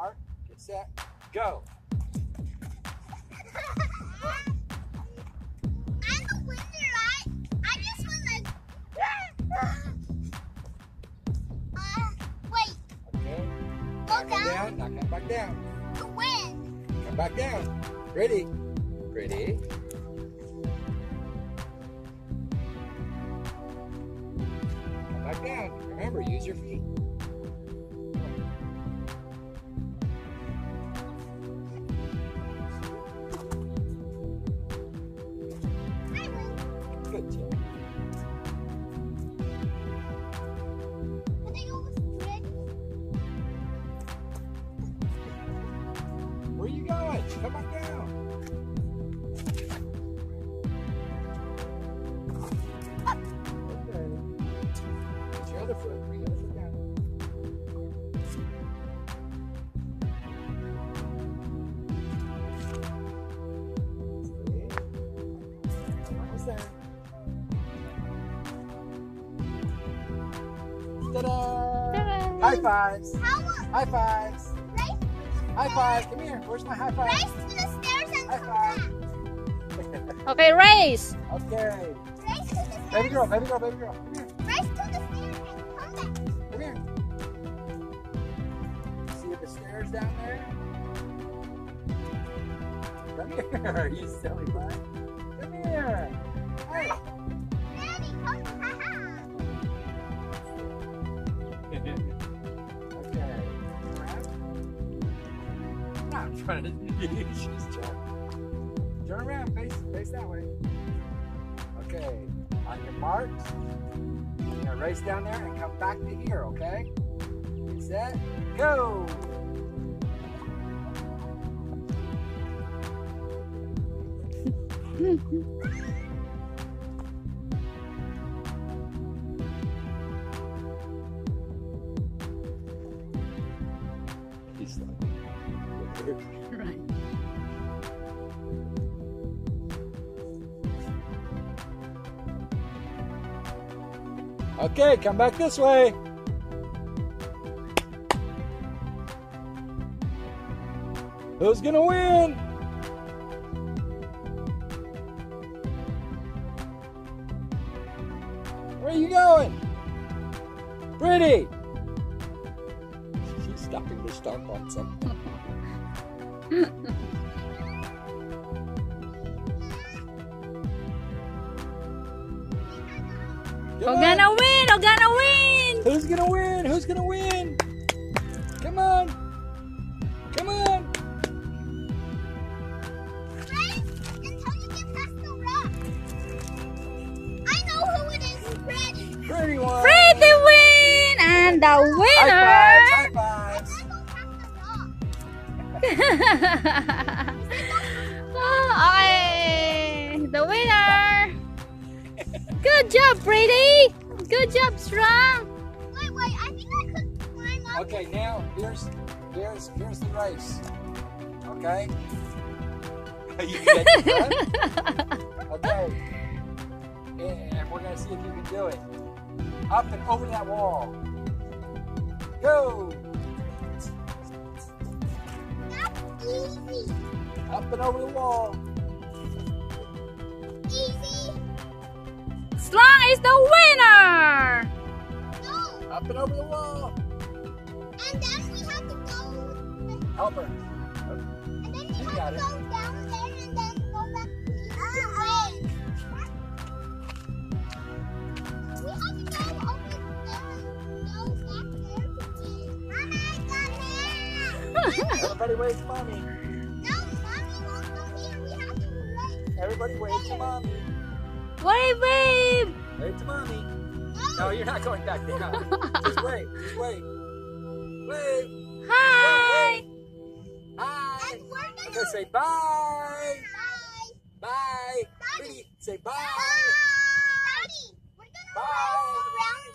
mark, get set, go. I'm the winner, right? I just was like, wait, Okay. go come down down. Now come back down. to win. Come back down. Ready? Ready? Come back down. Remember, use your feet. Down. See? Almost there. Ta-da! High fives. How High fives. Race, High five. Come here. Where's my high five? race to the stairs and High come five. back. Okay, race. okay. Race to the stairs. Baby girl, baby girl, baby girl. Come here. Race to the stairs and come back. Come here. See the stairs down there? Come here, are you silly bud. Trying to she's trying. Turn around, face face that way. Okay. On your marks. You're gonna race down there and come back to here, okay? Get set, go! He's like, Right. Okay, come back this way. Who's gonna win? Where are you going? Pretty! She's stopping to stomp on something. Come We're gonna win. We're gonna win. Who's gonna win? Who's gonna win? Come on! Come on! Race until you get past the rock. I know who it is. Ready. Pretty one! Pretty win, and the winner. okay, the winner. Good job, Pretty. Good job, Strong. Wait, wait. I think I could climb up. Okay, now here's here's here's the race. Okay. you can get the front. Okay. And we're gonna see if you can do it. Up and over that wall. Go! Easy. Up and over the wall. Easy. Strong is the winner. No. Up and over the wall. And then we have to go. Help her. And then we You have got to it. go down there and then Everybody wave to mommy. No, mommy won't come here. We have to race. Everybody wave to mommy. Wave, wave. Wave to mommy. No. No, you're not going back down. just wave. Just wave. Wave. Hi. Hi. And we're gonna Okay, say bye. Bye. Bye. Daddy. Say bye. Bye. Daddy, we're gonna Bye. race around